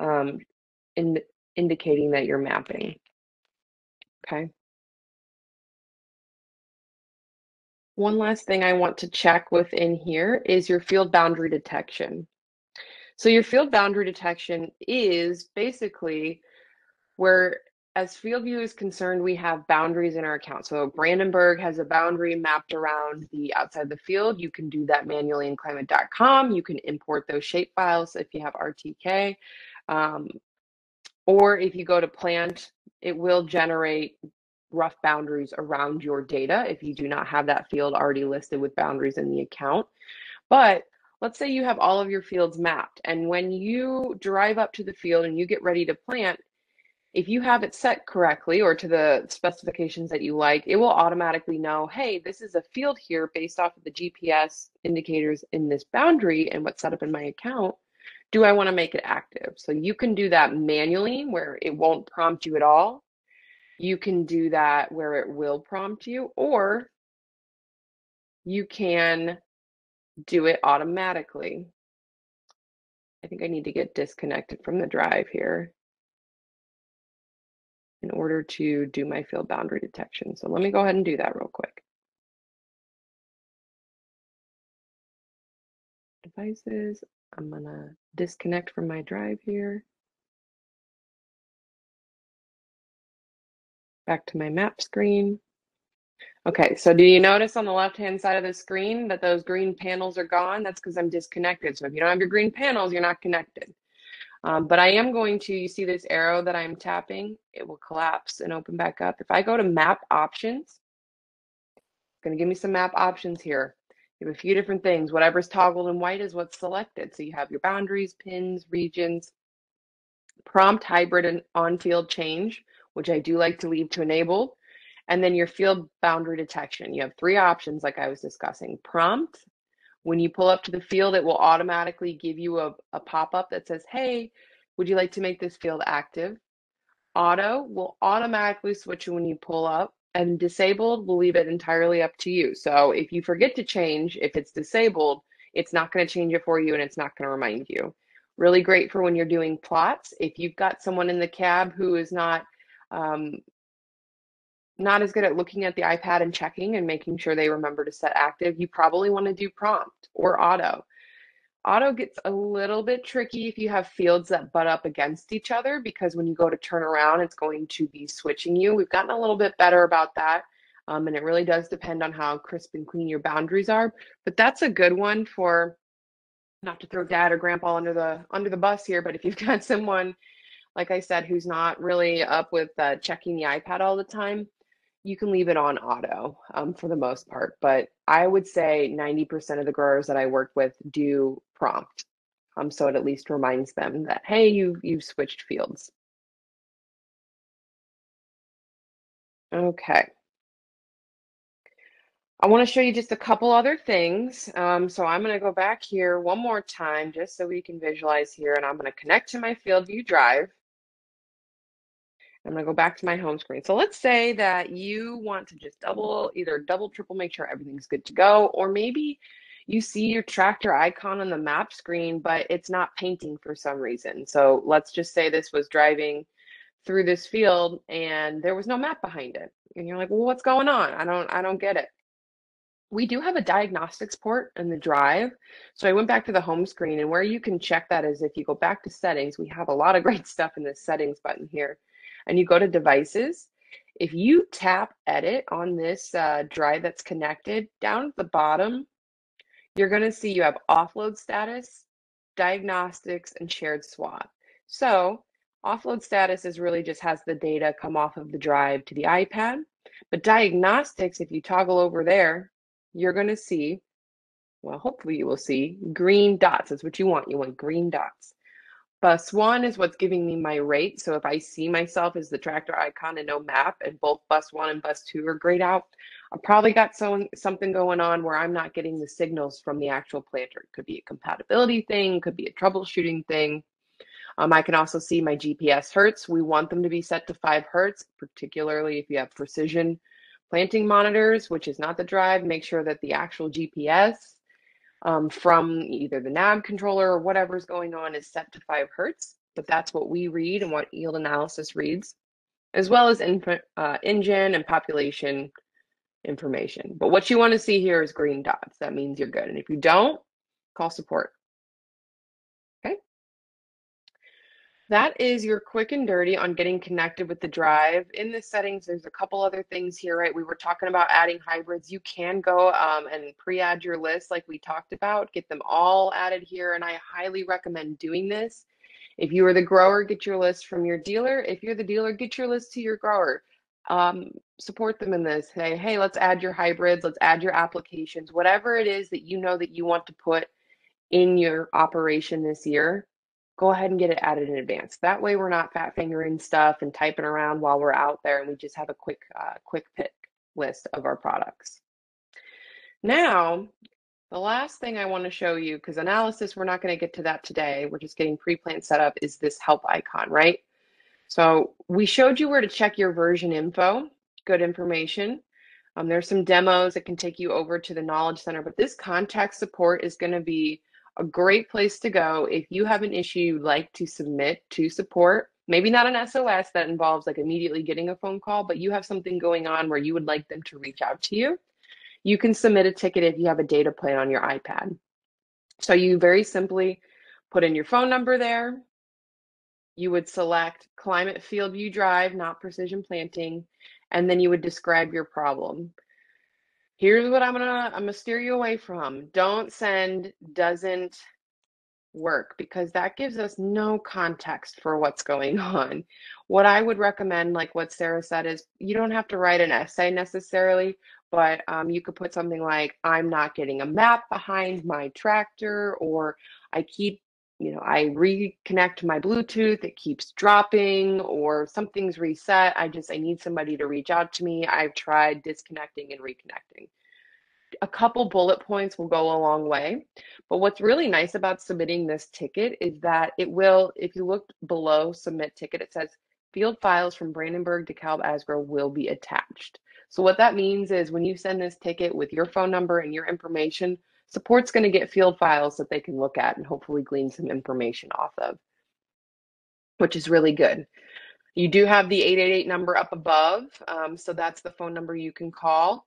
um, in, indicating that you're mapping. Okay. One last thing I want to check within here is your field boundary detection. So your field boundary detection is basically where as FieldView is concerned, we have boundaries in our account. So Brandenburg has a boundary mapped around the outside of the field. You can do that manually in climate.com. You can import those shape files if you have RTK. Um, or if you go to plant, it will generate rough boundaries around your data if you do not have that field already listed with boundaries in the account. But let's say you have all of your fields mapped, and when you drive up to the field and you get ready to plant, if you have it set correctly or to the specifications that you like, it will automatically know, hey, this is a field here based off of the GPS indicators in this boundary and what's set up in my account. Do I want to make it active? So you can do that manually where it won't prompt you at all. You can do that where it will prompt you, or you can do it automatically. I think I need to get disconnected from the drive here in order to do my field boundary detection. So let me go ahead and do that real quick. Devices, I'm gonna disconnect from my drive here. Back to my map screen. Okay, so do you notice on the left-hand side of the screen that those green panels are gone? That's because I'm disconnected. So if you don't have your green panels, you're not connected. Um, but I am going to, you see this arrow that I'm tapping, it will collapse and open back up. If I go to map options, it's going to give me some map options here. You have a few different things. Whatever's toggled in white is what's selected. So you have your boundaries, pins, regions, prompt, hybrid, and on-field change, which I do like to leave to enable. And then your field boundary detection. You have three options like I was discussing. Prompt, when you pull up to the field, it will automatically give you a, a pop-up that says, hey, would you like to make this field active? Auto will automatically switch when you pull up and disabled will leave it entirely up to you. So if you forget to change, if it's disabled, it's not going to change it for you and it's not going to remind you. Really great for when you're doing plots. If you've got someone in the cab who is not um, not as good at looking at the iPad and checking and making sure they remember to set active, you probably want to do prompt or auto. Auto gets a little bit tricky if you have fields that butt up against each other because when you go to turn around, it's going to be switching you. We've gotten a little bit better about that. Um, and it really does depend on how crisp and clean your boundaries are. But that's a good one for not to throw dad or grandpa under the under the bus here, but if you've got someone, like I said, who's not really up with uh, checking the iPad all the time, you can leave it on auto um, for the most part, but I would say 90% of the growers that I work with do prompt. Um, so it at least reminds them that, hey, you, you've switched fields. Okay. I want to show you just a couple other things. Um, so I'm going to go back here one more time just so we can visualize here, and I'm going to connect to my FieldView Drive. I'm gonna go back to my home screen. So let's say that you want to just double, either double, triple, make sure everything's good to go, or maybe you see your tractor icon on the map screen, but it's not painting for some reason. So let's just say this was driving through this field and there was no map behind it. And you're like, well, what's going on? I don't, I don't get it. We do have a diagnostics port in the drive. So I went back to the home screen and where you can check that is if you go back to settings, we have a lot of great stuff in the settings button here and you go to devices, if you tap edit on this uh, drive that's connected, down at the bottom, you're going to see you have offload status, diagnostics, and shared swap. So offload status is really just has the data come off of the drive to the iPad. But diagnostics, if you toggle over there, you're going to see well, hopefully you will see green dots. That's what you want. You want green dots. Bus one is what's giving me my rate. So if I see myself as the tractor icon and no map, and both bus one and bus two are grayed out, I probably got some, something going on where I'm not getting the signals from the actual planter. It could be a compatibility thing, could be a troubleshooting thing. Um, I can also see my GPS hertz. We want them to be set to five hertz, particularly if you have precision planting monitors, which is not the drive. Make sure that the actual GPS um, from either the nav controller or whatever's going on is set to five hertz. But that's what we read and what yield analysis reads, as well as uh, engine and population information. But what you want to see here is green dots. That means you're good. And if you don't, call support. That is your quick and dirty on getting connected with the drive. In the settings, there's a couple other things here, right? We were talking about adding hybrids. You can go um, and pre-add your list like we talked about, get them all added here. And I highly recommend doing this. If you are the grower, get your list from your dealer. If you're the dealer, get your list to your grower. Um, support them in this. Say, hey, let's add your hybrids, let's add your applications, whatever it is that you know that you want to put in your operation this year go ahead and get it added in advance. That way we're not fat fingering stuff and typing around while we're out there and we just have a quick, uh, quick pick list of our products. Now, the last thing I want to show you, because analysis, we're not going to get to that today. We're just getting pre-plant set up is this help icon, right? So we showed you where to check your version info, good information. Um, there's some demos that can take you over to the Knowledge Center, but this contact support is going to be a great place to go if you have an issue you'd like to submit to support. Maybe not an SOS that involves like immediately getting a phone call, but you have something going on where you would like them to reach out to you. You can submit a ticket if you have a data plan on your iPad. So you very simply put in your phone number there. You would select Climate FieldView Drive, not precision planting, and then you would describe your problem here's what I'm gonna I'm gonna steer you away from. Don't send doesn't work because that gives us no context for what's going on. What I would recommend, like what Sarah said, is you don't have to write an essay necessarily, but um, you could put something like, I'm not getting a map behind my tractor, or I keep, you know, I reconnect my Bluetooth, it keeps dropping, or something's reset. I just, I need somebody to reach out to me. I've tried disconnecting and reconnecting a couple bullet points will go a long way. But what's really nice about submitting this ticket is that it will, if you look below submit ticket, it says field files from Brandenburg DeKalb Asgrow will be attached. So what that means is when you send this ticket with your phone number and your information, support's going to get field files that they can look at and hopefully glean some information off of, which is really good. You do have the 888 number up above, um, so that's the phone number you can call.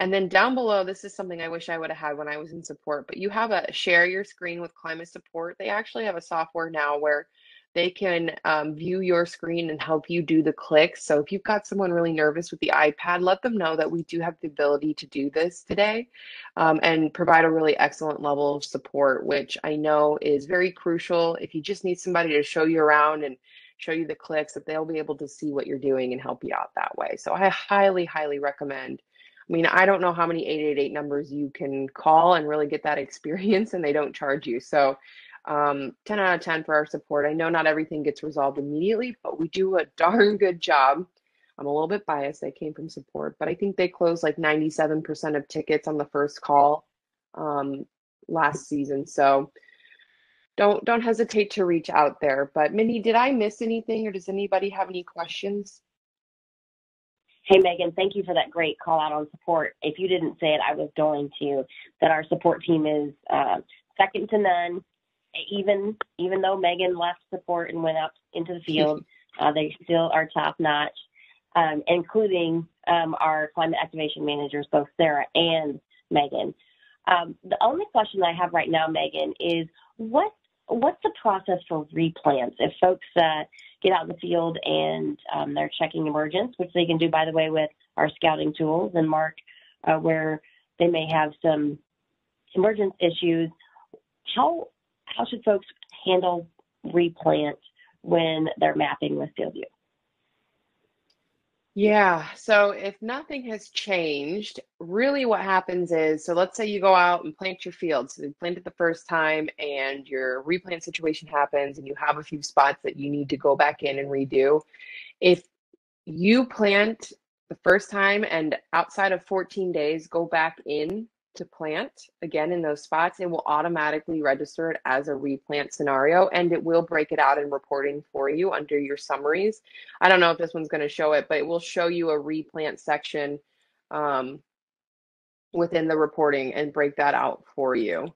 And then down below, this is something I wish I would have had when I was in support, but you have a share your screen with climate support. They actually have a software now where they can um, view your screen and help you do the clicks. So if you've got someone really nervous with the iPad, let them know that we do have the ability to do this today um, and provide a really excellent level of support, which I know is very crucial. If you just need somebody to show you around and show you the clicks, that they'll be able to see what you're doing and help you out that way. So I highly, highly recommend I mean, I don't know how many 888 numbers you can call and really get that experience, and they don't charge you. So, um, 10 out of 10 for our support. I know not everything gets resolved immediately, but we do a darn good job. I'm a little bit biased. I came from support, but I think they closed like 97% of tickets on the first call um, last season. So don't don't hesitate to reach out there. But Mindy, did I miss anything, or does anybody have any questions? Hey, Megan, thank you for that great call out on support. If you didn't say it, I was going to. That our support team is uh, second to none. Even even though Megan left support and went out into the field, uh, they still are top notch, um, including um, our climate activation managers, both Sarah and Megan. Um, the only question I have right now, Megan, is what what's the process for replants if folks uh, get out in the field and um, they're checking emergence, which they can do, by the way, with our scouting tools and mark uh, where they may have some emergence issues. How how should folks handle replant when they're mapping with FieldView? Yeah, so if nothing has changed, really what happens is, so let's say you go out and plant your field. So you plant it the first time and your replant situation happens and you have a few spots that you need to go back in and redo. If you plant the first time and outside of 14 days go back in to plant again in those spots, it will automatically register it as a replant scenario and it will break it out in reporting for you under your summaries. I don't know if this one's going to show it, but it will show you a replant section um, within the reporting and break that out for you.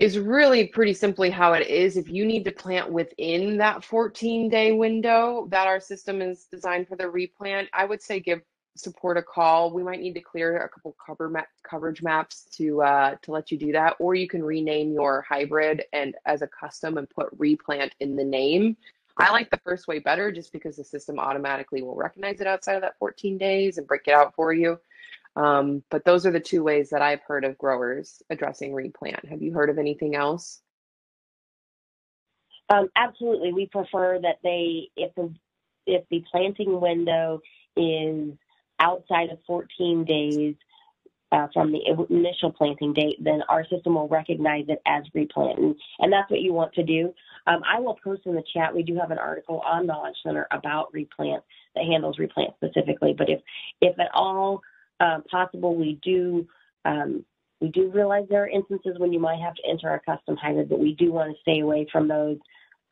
Is really pretty simply how it is. If you need to plant within that 14 day window that our system is designed for the replant, I would say give support a call. We might need to clear a couple cover map, coverage maps to uh, to let you do that, or you can rename your hybrid and as a custom and put replant in the name. I like the first way better just because the system automatically will recognize it outside of that 14 days and break it out for you. Um, but those are the two ways that I've heard of growers addressing replant. Have you heard of anything else? Um, absolutely. We prefer that they, if the if the planting window is outside of 14 days uh, from the initial planting date, then our system will recognize it as replant. And, and that's what you want to do. Um, I will post in the chat. We do have an article on Knowledge Center about replant that handles replant specifically. But if, if at all uh, possible, we do um, we do realize there are instances when you might have to enter a custom hybrid, but we do want to stay away from those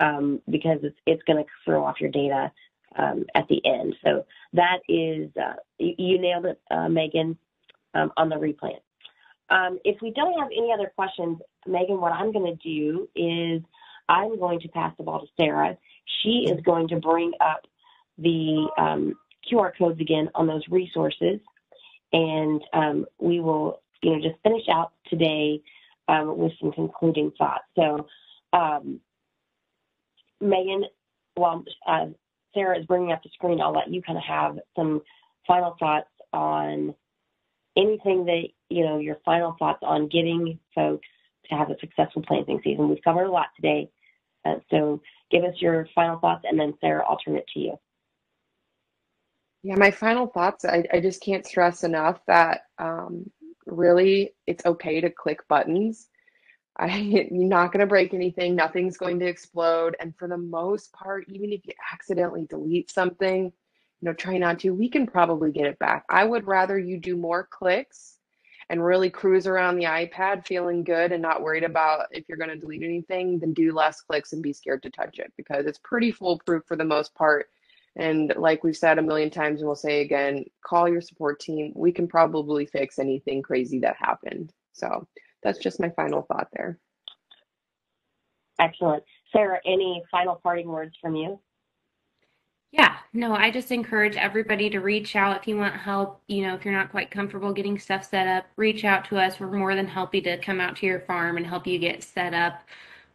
um, because it's it's going to throw off your data um, at the end. So that is, uh, you, you, nailed it, uh, Megan, um, on the replant. Um, if we don't have any other questions, Megan, what I'm going to do is I'm going to pass the ball to Sarah. She is going to bring up the um, QR codes again on those resources, and um, we will, you know, just finish out today um, with some concluding thoughts. So, Megan, well, uh, Sarah is bringing up the screen, I'll let you kind of have some final thoughts on anything that, you know, your final thoughts on getting folks to have a successful planting season. We've covered a lot today. Uh, so give us your final thoughts, and then Sarah, I'll turn it to you. Yeah, my final thoughts, I, I just can't stress enough that um, really it's okay to click buttons I, you're not going to break anything. Nothing's going to explode. And for the most part, even if you accidentally delete something, you know, try not to, we can probably get it back. I would rather you do more clicks and really cruise around the iPad feeling good and not worried about if you're going to delete anything than do less clicks and be scared to touch it because it's pretty foolproof for the most part. And like we've said a million times, and we'll say again, call your support team. We can probably fix anything crazy that happened. So that's just my final thought there. Excellent. Sarah, any final parting words from you? Yeah, no, I just encourage everybody to reach out if you want help. You know, if you're not quite comfortable getting stuff set up, reach out to us. We're more than happy to come out to your farm and help you get set up.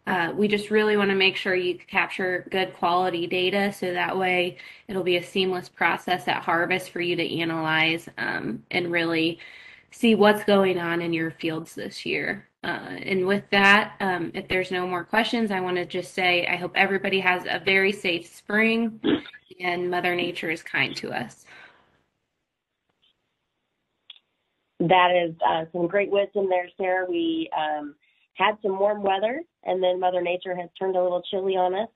Uh, we just really want to make sure you capture good quality data so that way it'll be a seamless process at harvest for you to analyze um, and really see what's going on in your fields this year. Uh, and with that, um, if there's no more questions, I want to just say I hope everybody has a very safe spring and Mother Nature is kind to us. That is uh, some great wisdom there, Sarah. We um, had some warm weather, and then Mother Nature has turned a little chilly on us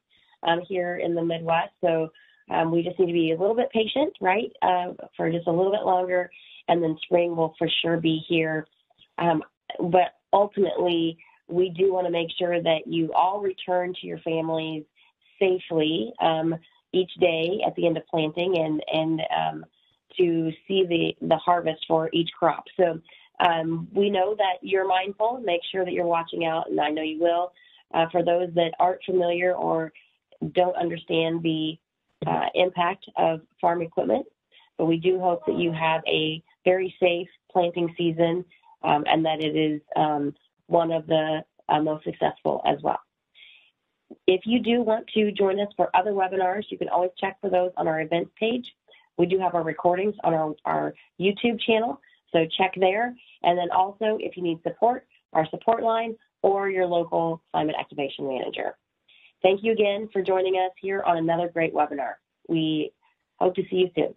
um, here in the Midwest. So um, we just need to be a little bit patient, right, uh, for just a little bit longer and then spring will for sure be here. Um, but ultimately, we do want to make sure that you all return to your families safely um, each day at the end of planting and and um, to see the the harvest for each crop. So um, we know that you're mindful. Make sure that you're watching out, and I know you will. Uh, for those that aren't familiar or don't understand the uh, impact of farm equipment, but we do hope that you have a very safe planting season um, and that it is um, one of the uh, most successful as well. If you do want to join us for other webinars, you can always check for those on our events page. We do have our recordings on our, our YouTube channel, so check there. And then also, if you need support, our support line or your local climate activation manager. Thank you again for joining us here on another great webinar. We Hope to see you soon.